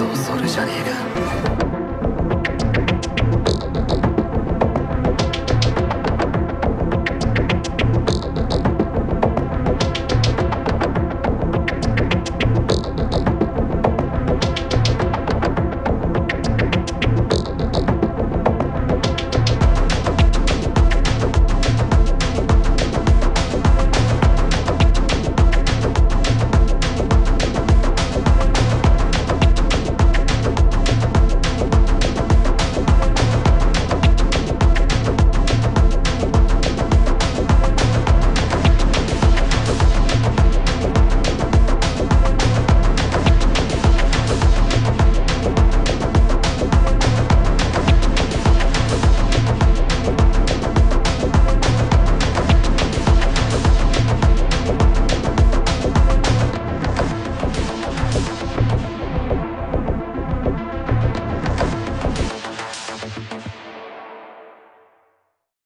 ぞそれじゃねえか。